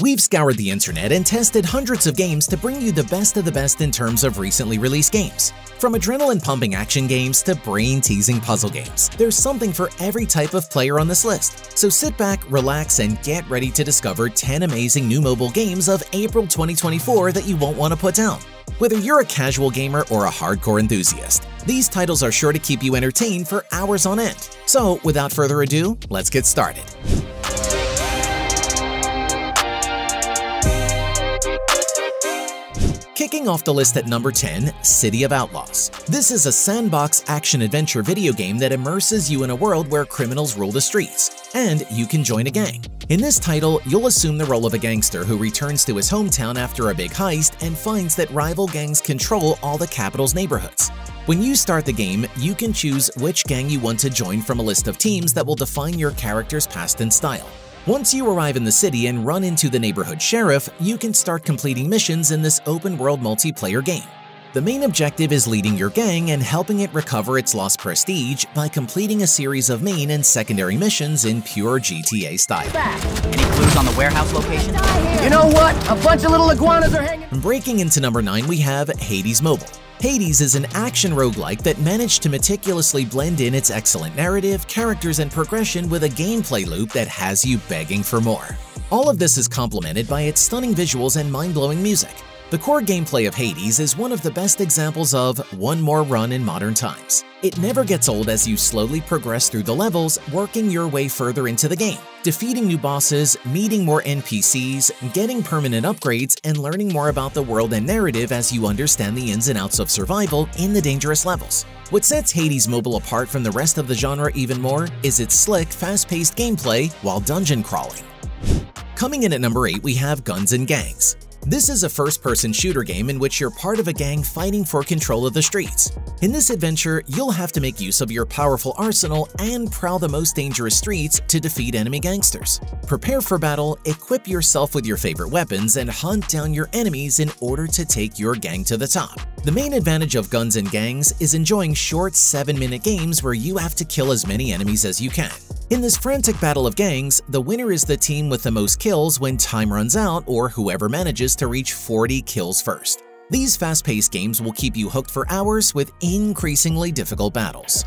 We've scoured the internet and tested hundreds of games to bring you the best of the best in terms of recently released games. From adrenaline-pumping action games to brain-teasing puzzle games, there's something for every type of player on this list. So sit back, relax, and get ready to discover 10 amazing new mobile games of April 2024 that you won't want to put down. Whether you're a casual gamer or a hardcore enthusiast, these titles are sure to keep you entertained for hours on end. So without further ado, let's get started. Kicking off the list at number 10, City of Outlaws. This is a sandbox action-adventure video game that immerses you in a world where criminals rule the streets, and you can join a gang. In this title, you'll assume the role of a gangster who returns to his hometown after a big heist and finds that rival gangs control all the capital's neighborhoods. When you start the game, you can choose which gang you want to join from a list of teams that will define your character's past and style. Once you arrive in the city and run into the neighborhood sheriff, you can start completing missions in this open-world multiplayer game. The main objective is leading your gang and helping it recover its lost prestige by completing a series of main and secondary missions in pure GTA style. Any clues on the warehouse location? You know what? A bunch of little iguanas are hanging. Breaking into number 9, we have Hades Mobile. Hades is an action roguelike that managed to meticulously blend in its excellent narrative, characters, and progression with a gameplay loop that has you begging for more. All of this is complemented by its stunning visuals and mind-blowing music. The core gameplay of Hades is one of the best examples of one more run in modern times. It never gets old as you slowly progress through the levels, working your way further into the game, defeating new bosses, meeting more NPCs, getting permanent upgrades, and learning more about the world and narrative as you understand the ins and outs of survival in the dangerous levels. What sets Hades Mobile apart from the rest of the genre even more is its slick, fast-paced gameplay while dungeon crawling. Coming in at number 8, we have Guns and Gangs. This is a first-person shooter game in which you're part of a gang fighting for control of the streets. In this adventure, you'll have to make use of your powerful arsenal and prowl the most dangerous streets to defeat enemy gangsters. Prepare for battle, equip yourself with your favorite weapons, and hunt down your enemies in order to take your gang to the top. The main advantage of Guns and Gangs is enjoying short 7-minute games where you have to kill as many enemies as you can. In this frantic battle of gangs, the winner is the team with the most kills when time runs out or whoever manages to reach 40 kills first. These fast-paced games will keep you hooked for hours with increasingly difficult battles.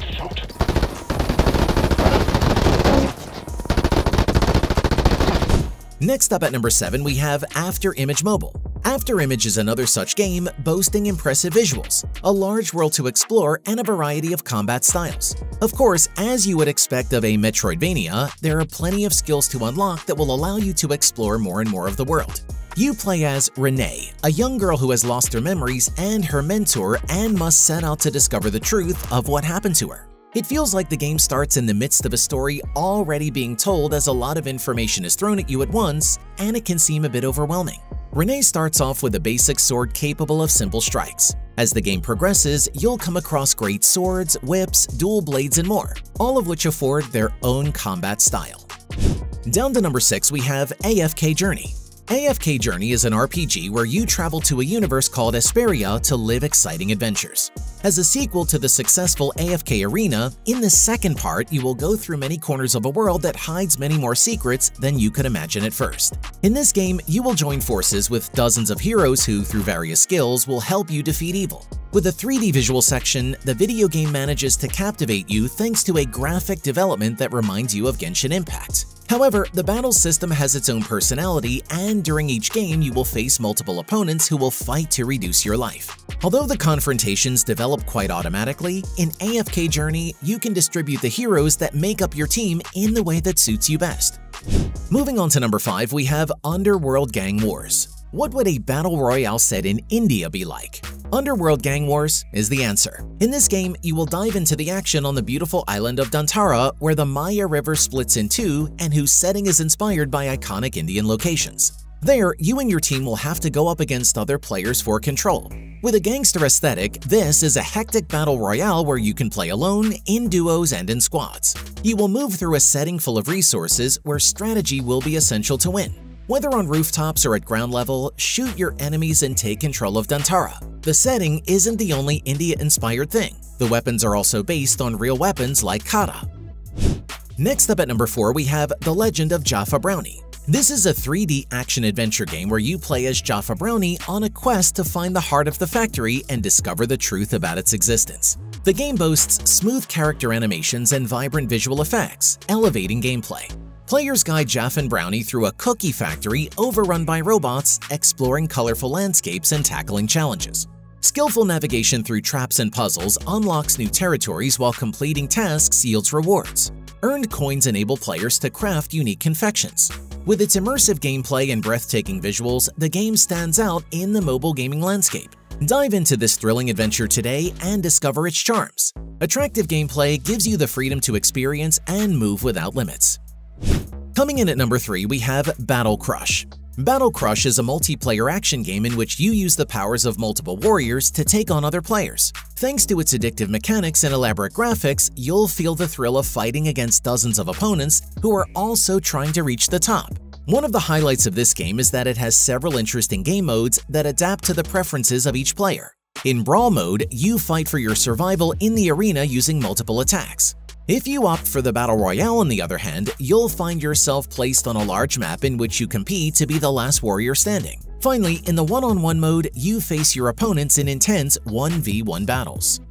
Next up at number 7 we have After Image Mobile. After Image is another such game boasting impressive visuals, a large world to explore, and a variety of combat styles. Of course, as you would expect of a Metroidvania, there are plenty of skills to unlock that will allow you to explore more and more of the world. You play as Renee, a young girl who has lost her memories and her mentor and must set out to discover the truth of what happened to her. It feels like the game starts in the midst of a story already being told as a lot of information is thrown at you at once, and it can seem a bit overwhelming. Renee starts off with a basic sword capable of simple strikes. As the game progresses, you'll come across great swords, whips, dual blades, and more, all of which afford their own combat style. Down to number 6 we have AFK Journey. AFK Journey is an RPG where you travel to a universe called Esperia to live exciting adventures. As a sequel to the successful AFK Arena, in the second part you will go through many corners of a world that hides many more secrets than you could imagine at first. In this game, you will join forces with dozens of heroes who, through various skills, will help you defeat evil. With a 3D visual section, the video game manages to captivate you thanks to a graphic development that reminds you of Genshin Impact. However, the battle system has its own personality, and during each game you will face multiple opponents who will fight to reduce your life. Although the confrontations develop quite automatically, in AFK Journey you can distribute the heroes that make up your team in the way that suits you best. Moving on to number 5, we have Underworld Gang Wars. What would a battle royale set in India be like? Underworld Gang Wars is the answer. In this game, you will dive into the action on the beautiful island of Dantara, where the Maya River splits in two and whose setting is inspired by iconic Indian locations. There, you and your team will have to go up against other players for control. With a gangster aesthetic, this is a hectic battle royale where you can play alone, in duos, and in squads. You will move through a setting full of resources where strategy will be essential to win. Whether on rooftops or at ground level, shoot your enemies and take control of Dantara. The setting isn't the only India-inspired thing. The weapons are also based on real weapons like kata. Next up at number 4 we have The Legend of Jaffa Brownie. This is a 3D action-adventure game where you play as Jaffa Brownie on a quest to find the heart of the factory and discover the truth about its existence. The game boasts smooth character animations and vibrant visual effects, elevating gameplay. Players guide Jaffa and Brownie through a cookie factory overrun by robots, exploring colorful landscapes and tackling challenges. Skillful navigation through traps and puzzles unlocks new territories while completing tasks yields rewards. Earned coins enable players to craft unique confections. With its immersive gameplay and breathtaking visuals, the game stands out in the mobile gaming landscape. Dive into this thrilling adventure today and discover its charms. Attractive gameplay gives you the freedom to experience and move without limits. Coming in at number 3, we have Battle Crush. Battle Crush is a multiplayer action game in which you use the powers of multiple warriors to take on other players. Thanks to its addictive mechanics and elaborate graphics, you'll feel the thrill of fighting against dozens of opponents who are also trying to reach the top. One of the highlights of this game is that it has several interesting game modes that adapt to the preferences of each player. In Brawl mode, you fight for your survival in the arena using multiple attacks. If you opt for the Battle Royale on the other hand, you'll find yourself placed on a large map in which you compete to be the last warrior standing. Finally, in the one-on-one -on -one mode, you face your opponents in intense 1v1 battles.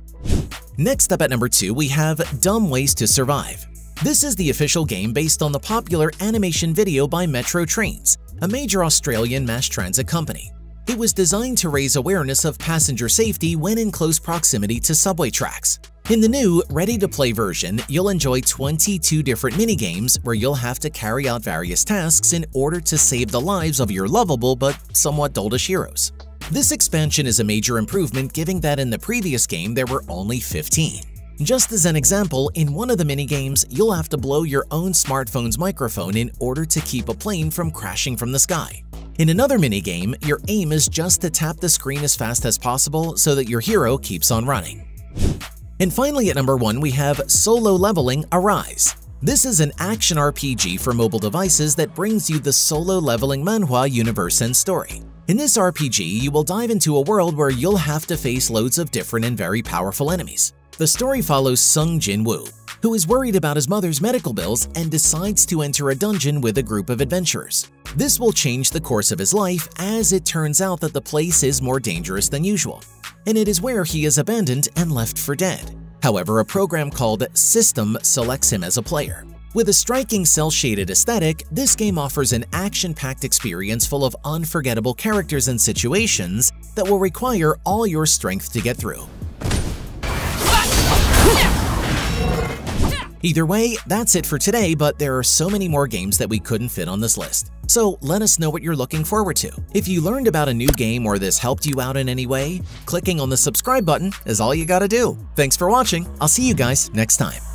Next up at number 2, we have Dumb Ways to Survive. This is the official game based on the popular animation video by Metro Trains, a major Australian mass transit company. It was designed to raise awareness of passenger safety when in close proximity to subway tracks. In the new, ready-to-play version, you'll enjoy 22 different minigames where you'll have to carry out various tasks in order to save the lives of your lovable but somewhat doltish heroes. This expansion is a major improvement given that in the previous game there were only 15. Just as an example, in one of the minigames, you'll have to blow your own smartphone's microphone in order to keep a plane from crashing from the sky. In another minigame, your aim is just to tap the screen as fast as possible so that your hero keeps on running. And finally at number 1 we have Solo Leveling Arise. This is an action RPG for mobile devices that brings you the solo leveling manhwa universe and story. In this RPG, you will dive into a world where you'll have to face loads of different and very powerful enemies. The story follows Sung Jin Woo, who is worried about his mother's medical bills and decides to enter a dungeon with a group of adventurers. This will change the course of his life as it turns out that the place is more dangerous than usual and it is where he is abandoned and left for dead. However, a program called System selects him as a player. With a striking cel-shaded aesthetic, this game offers an action-packed experience full of unforgettable characters and situations that will require all your strength to get through. Either way, that's it for today, but there are so many more games that we couldn't fit on this list. So let us know what you're looking forward to. If you learned about a new game or this helped you out in any way, clicking on the subscribe button is all you gotta do. Thanks for watching, I'll see you guys next time.